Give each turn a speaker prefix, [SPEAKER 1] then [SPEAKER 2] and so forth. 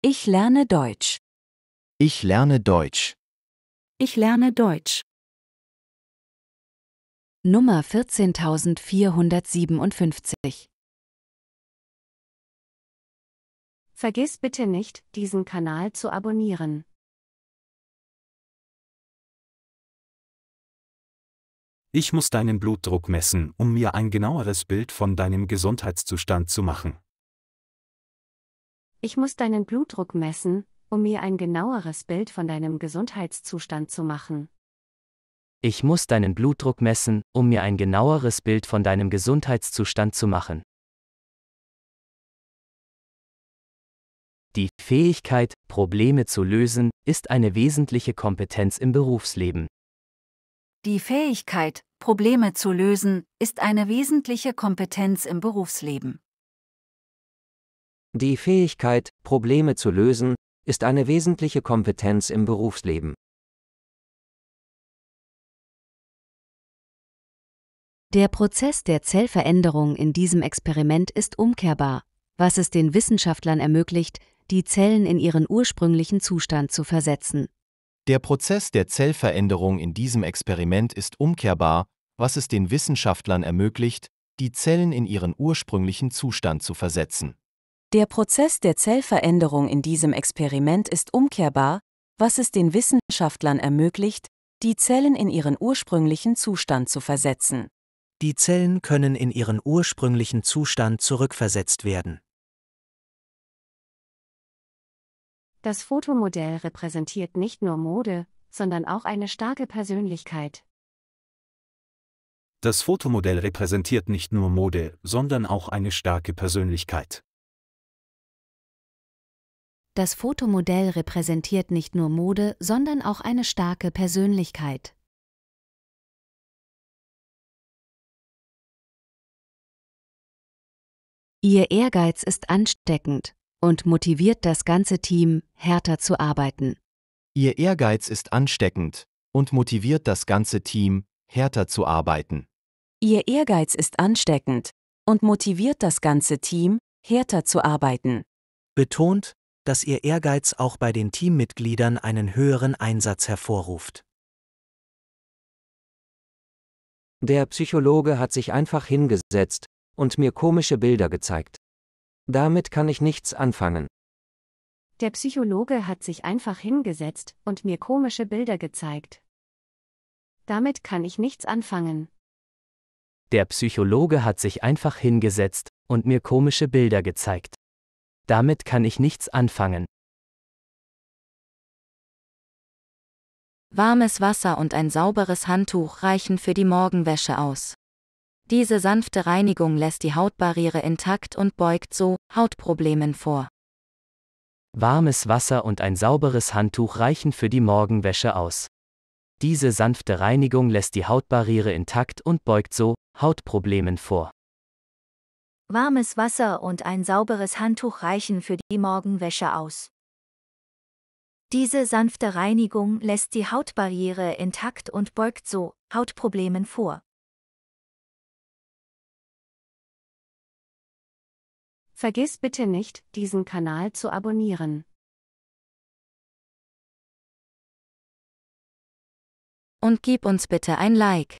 [SPEAKER 1] Ich lerne Deutsch.
[SPEAKER 2] Ich lerne Deutsch.
[SPEAKER 1] Ich lerne Deutsch. Nummer 14457.
[SPEAKER 3] Vergiss bitte nicht, diesen Kanal zu abonnieren.
[SPEAKER 4] Ich muss deinen Blutdruck messen, um mir ein genaueres Bild von deinem Gesundheitszustand zu machen.
[SPEAKER 3] Ich muss deinen Blutdruck messen, um mir ein genaueres Bild von deinem Gesundheitszustand zu machen.
[SPEAKER 5] Ich muss deinen Blutdruck messen, um mir ein genaueres Bild von deinem Gesundheitszustand zu machen. Die Fähigkeit, Probleme zu lösen, ist eine wesentliche Kompetenz im Berufsleben.
[SPEAKER 1] Die Fähigkeit, Probleme zu lösen, ist eine wesentliche Kompetenz im Berufsleben.
[SPEAKER 6] Die Fähigkeit, Probleme zu lösen, ist eine wesentliche Kompetenz im Berufsleben.
[SPEAKER 7] Der Prozess der Zellveränderung in diesem Experiment ist umkehrbar, was es den Wissenschaftlern ermöglicht, die Zellen in ihren ursprünglichen Zustand zu versetzen.
[SPEAKER 2] Der Prozess der Zellveränderung in diesem Experiment ist umkehrbar, was es den Wissenschaftlern ermöglicht, die Zellen in ihren ursprünglichen Zustand zu versetzen.
[SPEAKER 8] Der Prozess der Zellveränderung in diesem Experiment ist umkehrbar, was es den Wissenschaftlern ermöglicht, die Zellen in ihren ursprünglichen Zustand zu versetzen.
[SPEAKER 9] Die Zellen können in ihren ursprünglichen Zustand zurückversetzt werden.
[SPEAKER 3] Das Fotomodell repräsentiert nicht nur Mode, sondern auch eine starke Persönlichkeit.
[SPEAKER 4] Das Fotomodell repräsentiert nicht nur Mode, sondern auch eine starke Persönlichkeit.
[SPEAKER 7] Das Fotomodell repräsentiert nicht nur Mode, sondern auch eine starke Persönlichkeit. Ihr Ehrgeiz ist ansteckend und motiviert das ganze Team, härter zu arbeiten.
[SPEAKER 2] Ihr Ehrgeiz ist ansteckend und motiviert das ganze Team, härter zu arbeiten.
[SPEAKER 8] Ihr Ehrgeiz ist ansteckend und motiviert das ganze Team, härter zu arbeiten.
[SPEAKER 9] Betont, dass Ihr Ehrgeiz auch bei den Teammitgliedern einen höheren Einsatz hervorruft.
[SPEAKER 6] Der Psychologe hat sich einfach hingesetzt und mir komische Bilder gezeigt. Damit kann ich nichts anfangen.
[SPEAKER 3] Der Psychologe hat sich einfach hingesetzt und mir komische Bilder gezeigt. Damit kann ich nichts anfangen.
[SPEAKER 5] Der Psychologe hat sich einfach hingesetzt und mir komische Bilder gezeigt. Damit kann ich nichts anfangen.
[SPEAKER 7] Warmes Wasser und ein sauberes Handtuch reichen für die Morgenwäsche aus. Diese sanfte Reinigung lässt die Hautbarriere intakt und beugt so Hautproblemen vor.
[SPEAKER 5] Warmes Wasser und ein sauberes Handtuch reichen für die Morgenwäsche aus. Diese sanfte Reinigung lässt die Hautbarriere intakt und beugt so Hautproblemen vor.
[SPEAKER 10] Warmes Wasser und ein sauberes Handtuch reichen für die Morgenwäsche aus. Diese sanfte Reinigung lässt die Hautbarriere intakt und beugt so Hautproblemen vor.
[SPEAKER 3] Vergiss bitte nicht, diesen Kanal zu abonnieren.
[SPEAKER 7] Und gib uns bitte ein Like.